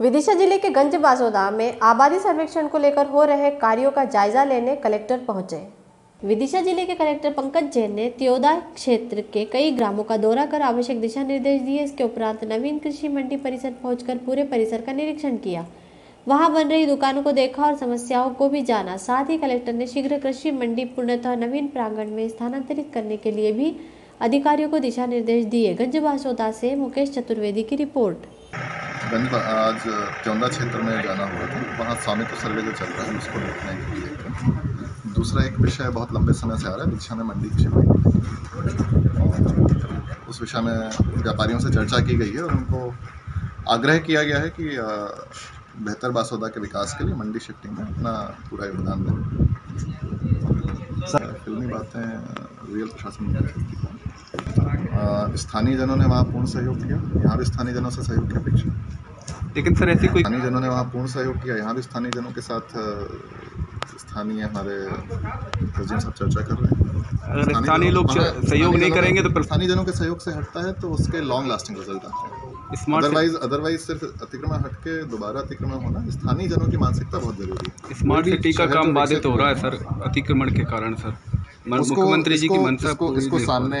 विदिशा ज़िले के गंज बासोदा में आबादी सर्वेक्षण को लेकर हो रहे कार्यों का जायजा लेने कलेक्टर पहुँचे। विदिशा ज़िले के कलेक्टर पंकज जैन ने त्योदा क्षेत्र के कई ग्रामों का दौरा कर आवश्यक दिशा निर्देश दिए। इसके उपरांत नवीन कृषि मंडी परिसर पहुंचकर पूरे परिसर का निरीक्षण किया। वहाँ बन रही दुकानों को देखा और समस्याओं को भी जाना। साथ ही कलेक्टर ने शीघ्र कृषि मंडी पूर्णतः नवीन प्रांगण में स्थानांतरित करने के लिए भी अधिकारियों को दिशा निर्देश दिए। गंज बासोदा से मुकेश चतुर्वेदी की रिपोर्ट। गंज आज चौंदा क्षेत्र में जाना हुआ था। वहाँ स्वामित्व सर्वे जो चल रहा है उसको देखने के लिए दूसरा एक विषय बहुत लंबे समय से आ रहा है विदिशा में मंडी की और उस विषय में व्यापारियों से चर्चा की गई है और उनको आग्रह किया गया है कि बेहतर बासौदा के विकास के लिए मंडी शिफ्टिंग में अपना पूरा योगदान दें। फिल्मी बातें रियल प्रशासन स्थानीय जनों ने वहाँ पूर्ण सहयोग किया। यहाँ भी स्थानीय जनों से सहयोग की अपेक्षा लेकिन सर ऐसी कोई स्थानीय जनों ने वहाँ पूर्ण सहयोग किया। यहाँ भी स्थानीय जनों के साथ स्थानीय हमारे प्रेसिडेंट साहब चर्चा कर रहे हैं। अगर स्थानीय लोग सहयोग नहीं करेंगे तो स्थानीय जनों के सहयोग से हटता है तो उसके लॉन्ग लास्टिंग रिज़ल्ट आते हैं। अदरवाइज़ अदरवाइज़ सिर्फ़ अतिक्रमण हट के दोबारा अतिक्रमण होना स्थानीय जनों की मानसिकता बहुत ज़रूरी है। स्मार्ट सिटी का काम बाधित हो रहा है सर अतिक्रमण के कारण सर। मुख्यमंत्री जी की मंशा को इसको सामने